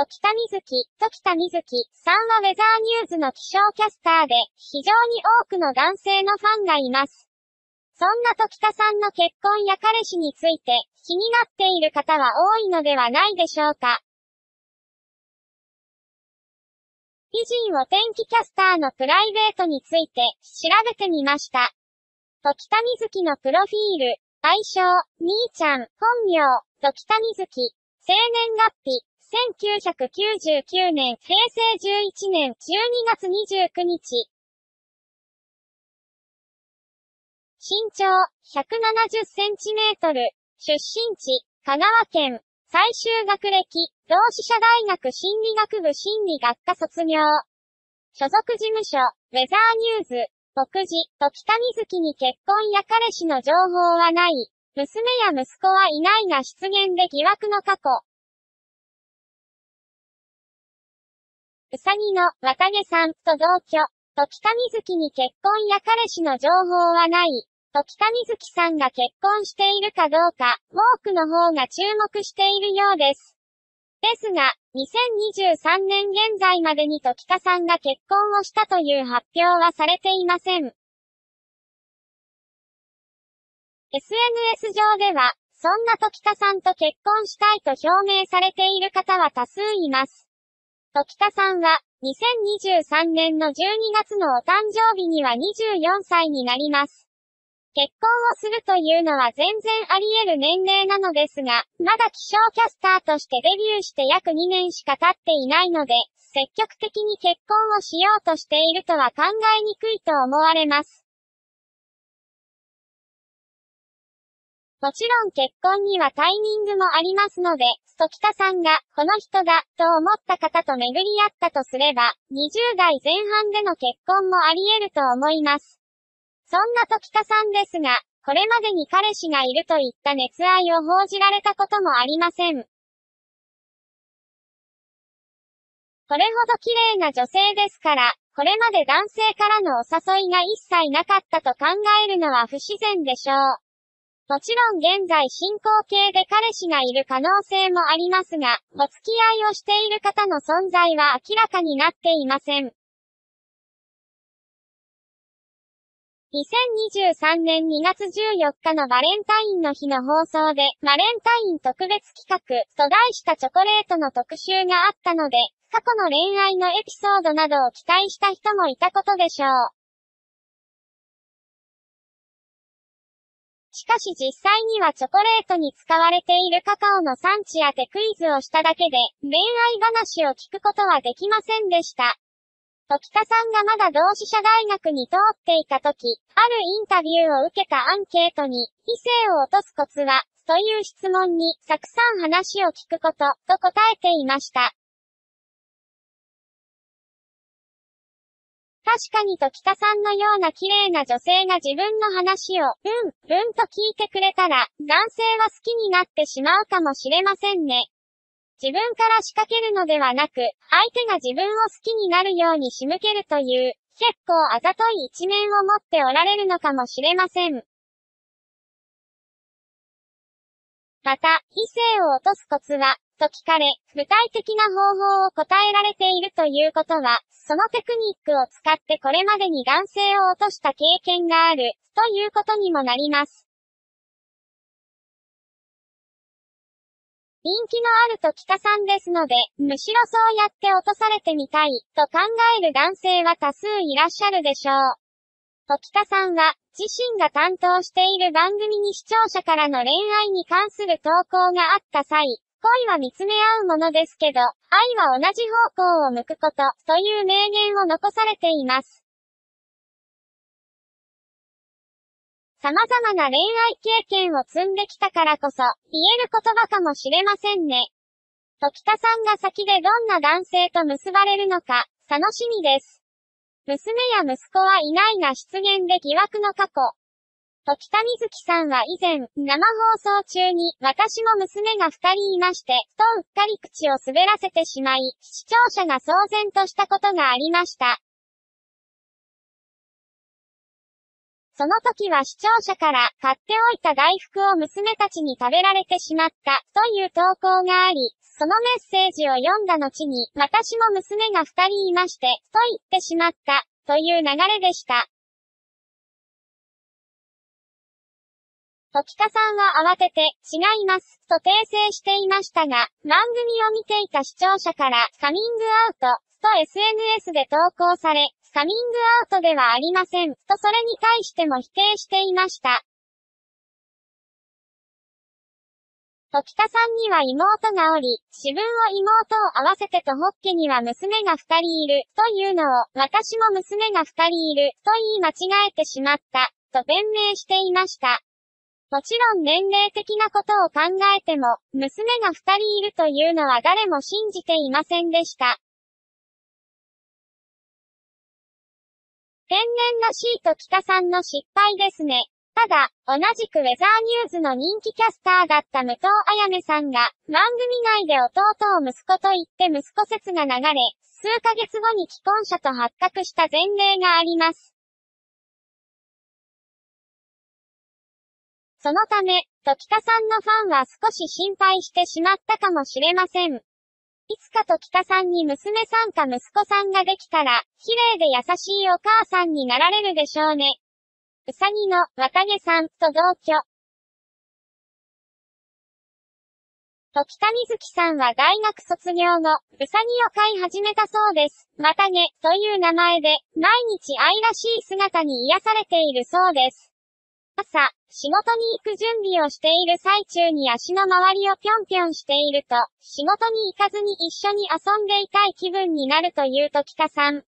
時田水木、時田水木さんはウェザーニューズの気象キャスターで、非常に多くの男性のファンがいます。そんな時田さんの結婚や彼氏について、気になっている方は多いのではないでしょうか。美人お天気キャスターのプライベートについて、調べてみました。時田水木のプロフィール、愛称、兄ちゃん、本名、時田水木、生年月日、1999年、平成11年12月29日。身長、170センチメートル。出身地、香川県。最終学歴、同志社大学心理学部心理学科卒業。所属事務所、ウェザーニューズ。牧事、時田水木に結婚や彼氏の情報はない。娘や息子はいないが出現で疑惑の過去。うさぎの綿毛さんと同居。時田水木に結婚や彼氏の情報はない。時田水木さんが結婚しているかどうか、多くの方が注目しているようです。ですが、2023年現在までに時田さんが結婚をしたという発表はされていません。SNS 上では、そんな時田さんと結婚したいと表明されている方は多数います。時田さんは、2023年の12月のお誕生日には24歳になります。結婚をするというのは全然あり得る年齢なのですが、まだ気象キャスターとしてデビューして約2年しか経っていないので、積極的に結婚をしようとしているとは考えにくいと思われます。もちろん結婚にはタイミングもありますので、時田さんが、この人だ、と思った方と巡り合ったとすれば、20代前半での結婚もあり得ると思います。そんな時田さんですが、これまでに彼氏がいるといった熱愛を報じられたこともありません。これほど綺麗な女性ですから、これまで男性からのお誘いが一切なかったと考えるのは不自然でしょう。もちろん現在進行形で彼氏がいる可能性もありますが、お付き合いをしている方の存在は明らかになっていません。2023年2月14日のバレンタインの日の放送で、バレンタイン特別企画、と題したチョコレートの特集があったので、過去の恋愛のエピソードなどを期待した人もいたことでしょう。しかし実際にはチョコレートに使われているカカオの産地当てクイズをしただけで、恋愛話を聞くことはできませんでした。時田さんがまだ同志社大学に通っていた時、あるインタビューを受けたアンケートに、異性を落とすコツは、という質問に、たくさん話を聞くこと、と答えていました。確かに時田さんのような綺麗な女性が自分の話を、うん、うんと聞いてくれたら、男性は好きになってしまうかもしれませんね。自分から仕掛けるのではなく、相手が自分を好きになるように仕向けるという、結構あざとい一面を持っておられるのかもしれません。また、異性を落とすコツは、と聞かれ、具体的な方法を答えられているということは、そのテクニックを使ってこれまでに男性を落とした経験がある、ということにもなります。人気のある時田さんですので、むしろそうやって落とされてみたい、と考える男性は多数いらっしゃるでしょう。時田さんは、自身が担当している番組に視聴者からの恋愛に関する投稿があった際、恋は見つめ合うものですけど、愛は同じ方向を向くこと、という名言を残されています。様々な恋愛経験を積んできたからこそ、言える言葉かもしれませんね。時田さんが先でどんな男性と結ばれるのか、楽しみです。娘や息子はいないが出現で疑惑の過去。時田水木さんは以前、生放送中に、私も娘が二人いまして、とうっかり口を滑らせてしまい、視聴者が騒然としたことがありました。その時は視聴者から買っておいた大福を娘たちに食べられてしまったという投稿があり、そのメッセージを読んだ後に私も娘が二人いましてと言ってしまったという流れでした。時田さんは慌てて、違います、と訂正していましたが、番組を見ていた視聴者から、カミングアウト、と SNS で投稿され、カミングアウトではありません、とそれに対しても否定していました。時田さんには妹がおり、自分を妹を合わせてとホッケには娘が二人いる、というのを、私も娘が二人いる、と言い間違えてしまった、と弁明していました。もちろん年齢的なことを考えても、娘が二人いるというのは誰も信じていませんでした。天然らしいと北さんの失敗ですね。ただ、同じくウェザーニューズの人気キャスターだった武藤彩音さんが、番組内で弟を息子と言って息子説が流れ、数ヶ月後に既婚者と発覚した前例があります。そのため、時田さんのファンは少し心配してしまったかもしれません。いつか時田さんに娘さんか息子さんができたら、綺麗で優しいお母さんになられるでしょうね。うさぎの若毛さんと同居。時田水木さんは大学卒業後、うさぎを飼い始めたそうです。またげという名前で、毎日愛らしい姿に癒されているそうです。朝、仕事に行く準備をしている最中に足の周りをぴょんぴょんしていると、仕事に行かずに一緒に遊んでいたい気分になるという時田さん。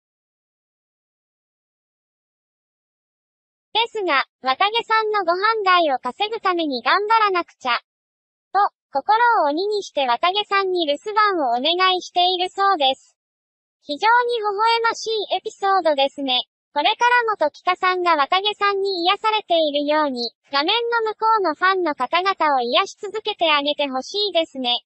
ですが、綿毛さんのご飯代を稼ぐために頑張らなくちゃ。と、心を鬼にして綿毛さんに留守番をお願いしているそうです。非常に微笑ましいエピソードですね。これからも時田さんが綿毛さんに癒されているように、画面の向こうのファンの方々を癒し続けてあげてほしいですね。